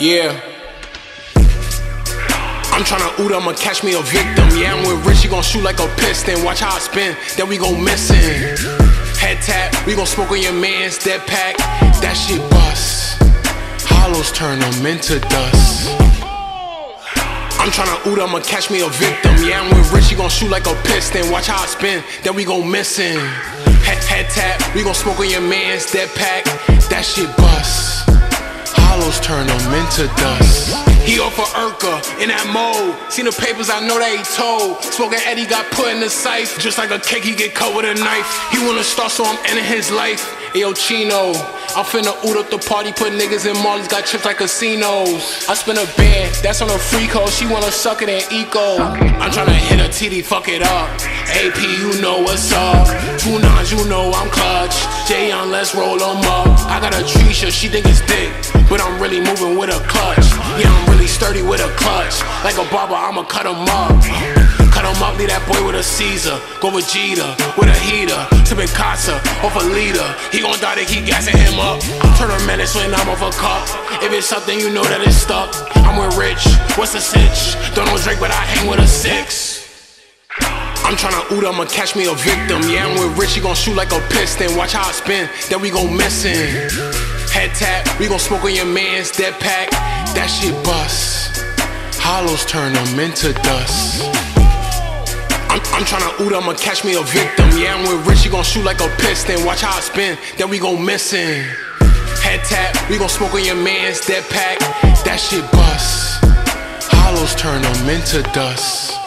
Yeah. I'm tryna oot, I'ma catch me a victim. Yeah, I'm with Rich, he gon' shoot like a piston. Watch how I spin, then we gon' miss it. Head tap, we gon' smoke on your man's dead pack. That shit bust. Hollows turn them into dust. I'm tryna oot, I'ma catch me a victim. Yeah, I'm with Rich, he gon' shoot like a piston. Watch how I spin, then we gon' missing. Head, head tap, we gon' smoke on your man's dead pack. That shit bust. Hollows turn them into dust. He off for Urka in that mode. Seen the papers, I know that he told. Smoking Eddie got put in the safe. Just like a cake, he get cut with a knife. He wanna start, so I'm ending his life. Ayo, Chino, I'm finna oot up the party, put niggas in Molly's, got chips like casinos. I spin a band, that's on a free code. She wanna suck it in eco. I'm tryna hit a TD, fuck it up. AP, you know what's up. Nines, you know I'm clutch. Jay on, let's roll them up. I got a Trisha, she think it's dick, but I'm really moving with a clutch. Yeah, I'm sturdy with a clutch. Like a barber, I'ma cut him up. Cut him up, leave that boy with a Caesar. Go Jeter, with a heater. Tipping Casa, off a leader. He gon' die to keep gassing him up. Turn a menace when I'm off a cup. If it's something, you know that it's stuck. I'm with Rich, what's the sitch? Don't know Drake, but I hang with a six. I'm tryna oot, I'ma catch me a victim. Yeah, I'm with Rich, he gon' shoot like a piston. Watch how I spin, then we gon' missing. Head tap, we gon' smoke on your man's dead pack. That shit bust. Hollows turn them into dust. I'm, I'm tryna oot, I'ma catch me a victim. Yeah, I'm with Rich, he gon' shoot like a piston. Watch how I spin, then we gon' missing. Head tap, we gon' smoke on your man's dead pack. That shit bust. Hollows turn them into dust.